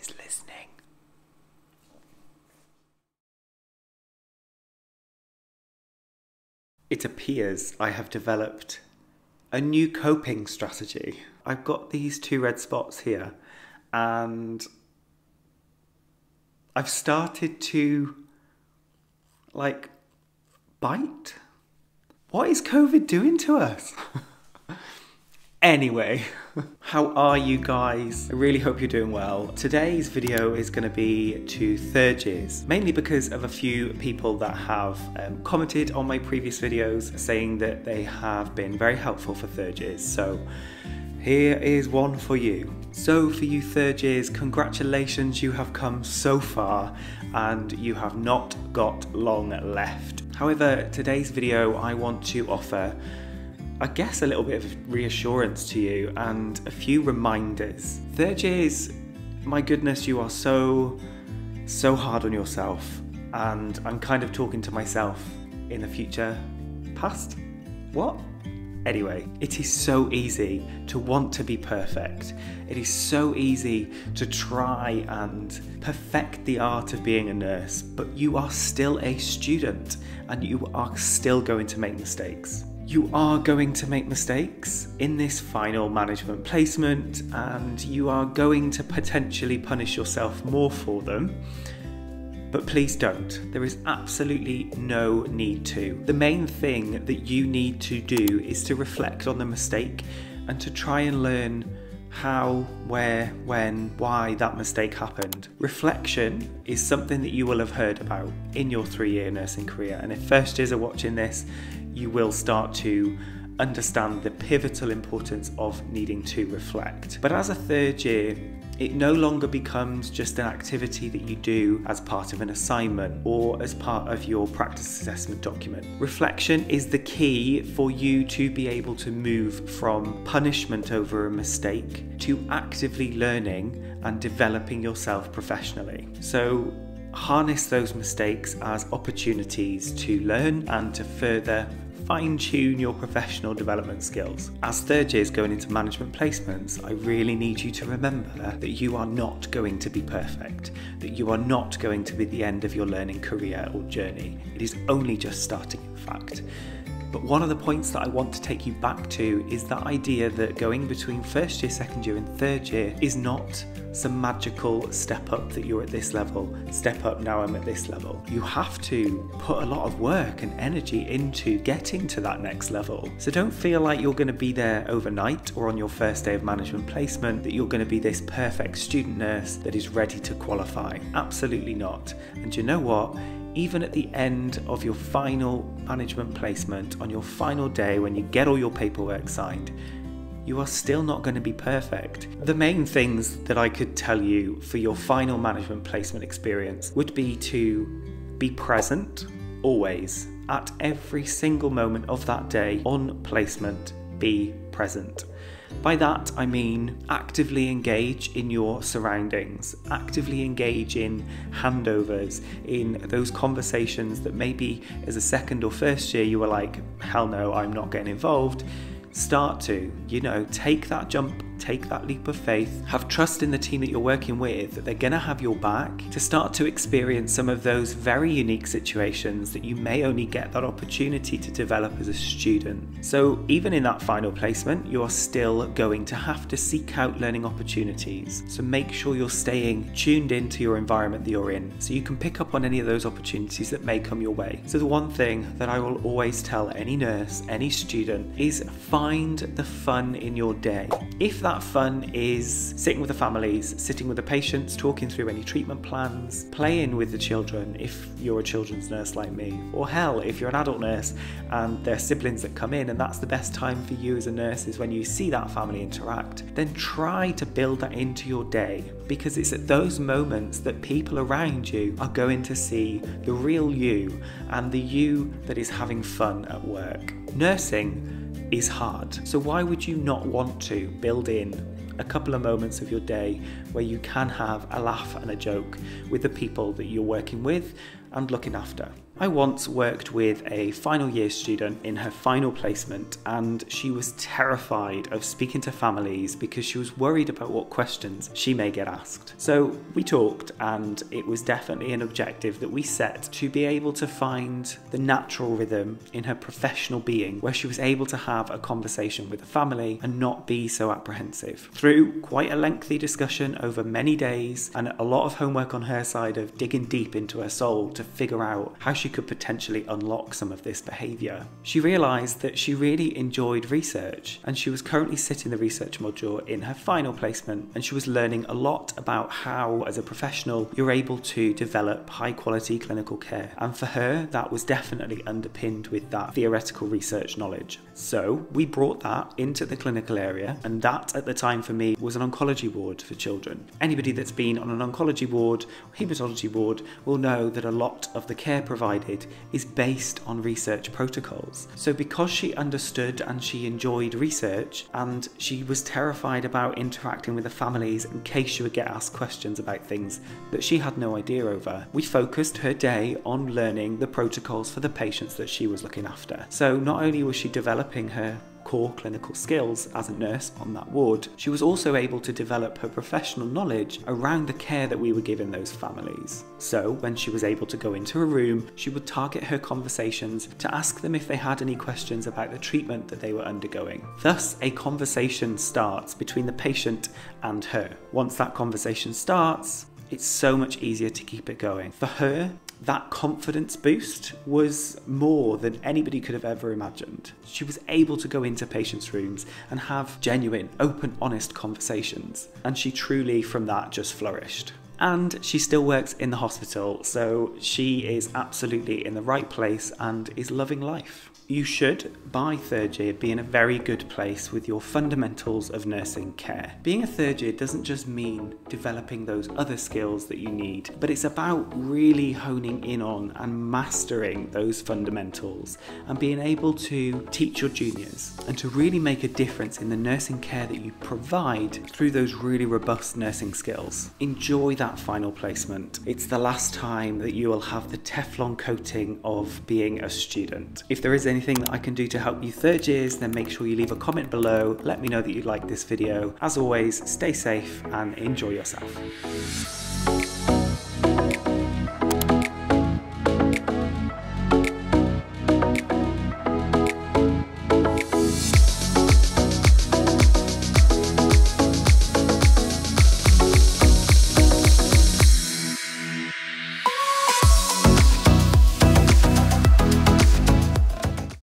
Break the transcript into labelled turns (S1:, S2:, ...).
S1: is listening. It appears I have developed a new coping strategy. I've got these two red spots here, and I've started to like bite. What is COVID doing to us? Anyway, how are you guys? I really hope you're doing well. Today's video is going to be to third years, mainly because of a few people that have um, commented on my previous videos saying that they have been very helpful for third years. So here is one for you. So for you third years, congratulations, you have come so far and you have not got long left. However, today's video I want to offer I guess a little bit of reassurance to you and a few reminders. Third years, my goodness, you are so, so hard on yourself. And I'm kind of talking to myself in the future past. What? Anyway, it is so easy to want to be perfect. It is so easy to try and perfect the art of being a nurse, but you are still a student and you are still going to make mistakes. You are going to make mistakes in this final management placement, and you are going to potentially punish yourself more for them. But please don't. There is absolutely no need to. The main thing that you need to do is to reflect on the mistake and to try and learn how, where, when, why that mistake happened. Reflection is something that you will have heard about in your three year nursing career. And if first years are watching this, you will start to understand the pivotal importance of needing to reflect. But as a third year, it no longer becomes just an activity that you do as part of an assignment or as part of your practice assessment document. Reflection is the key for you to be able to move from punishment over a mistake to actively learning and developing yourself professionally. So, harness those mistakes as opportunities to learn and to further fine tune your professional development skills. As third years going into management placements, I really need you to remember that you are not going to be perfect, that you are not going to be the end of your learning career or journey. It is only just starting, in fact. But one of the points that I want to take you back to is that idea that going between first year, second year, and third year is not some magical step up that you're at this level, step up now I'm at this level. You have to put a lot of work and energy into getting to that next level. So don't feel like you're going to be there overnight or on your first day of management placement, that you're going to be this perfect student nurse that is ready to qualify. Absolutely not. And you know what? Even at the end of your final management placement, on your final day when you get all your paperwork signed, you are still not going to be perfect. The main things that I could tell you for your final management placement experience would be to be present always at every single moment of that day on placement. Be present. By that, I mean actively engage in your surroundings, actively engage in handovers, in those conversations that maybe as a second or first year you were like, hell no, I'm not getting involved. Start to, you know, take that jump take that leap of faith, have trust in the team that you're working with that they're going to have your back to start to experience some of those very unique situations that you may only get that opportunity to develop as a student. So, even in that final placement, you're still going to have to seek out learning opportunities. So, make sure you're staying tuned into your environment that you're in so you can pick up on any of those opportunities that may come your way. So, the one thing that I will always tell any nurse, any student is find the fun in your day. If that fun is sitting with the families, sitting with the patients, talking through any treatment plans, playing with the children if you're a children's nurse like me, or hell, if you're an adult nurse and there are siblings that come in and that's the best time for you as a nurse is when you see that family interact, then try to build that into your day because it's at those moments that people around you are going to see the real you and the you that is having fun at work. Nursing is hard. So, why would you not want to build in a couple of moments of your day where you can have a laugh and a joke with the people that you're working with and looking after. I once worked with a final year student in her final placement, and she was terrified of speaking to families because she was worried about what questions she may get asked. So we talked, and it was definitely an objective that we set to be able to find the natural rhythm in her professional being where she was able to have a conversation with the family and not be so apprehensive. Through quite a lengthy discussion over many days and a lot of homework on her side of digging deep into her soul to figure out how she could potentially unlock some of this behaviour. She realised that she really enjoyed research and she was currently sitting the research module in her final placement and she was learning a lot about how, as a professional, you're able to develop high quality clinical care. And for her, that was definitely underpinned with that theoretical research knowledge. So we brought that into the clinical area, and that at the time for me was an oncology ward for children. Anybody that's been on an oncology ward, hematology ward, will know that a lot of the care provided is based on research protocols. So, because she understood and she enjoyed research, and she was terrified about interacting with the families in case she would get asked questions about things that she had no idea over, we focused her day on learning the protocols for the patients that she was looking after. So, not only was she developing her core clinical skills as a nurse on that ward, she was also able to develop her professional knowledge around the care that we were giving those families. So, when she was able to go into a room, she would target her conversations to ask them if they had any questions about the treatment that they were undergoing. Thus, a conversation starts between the patient and her. Once that conversation starts, it's so much easier to keep it going. For her, that confidence boost was more than anybody could have ever imagined. She was able to go into patients' rooms and have genuine, open, honest conversations, and she truly, from that, just flourished. And she still works in the hospital, so she is absolutely in the right place and is loving life. You should, by third year, be in a very good place with your fundamentals of nursing care. Being a third year doesn't just mean developing those other skills that you need, but it's about really honing in on and mastering those fundamentals and being able to teach your juniors and to really make a difference in the nursing care that you provide through those really robust nursing skills. Enjoy that final placement. It's the last time that you will have the Teflon coating of being a student. If there is anything that I can do to help you third years, then make sure you leave a comment below. Let me know that you like this video. As always, stay safe and enjoy yourself.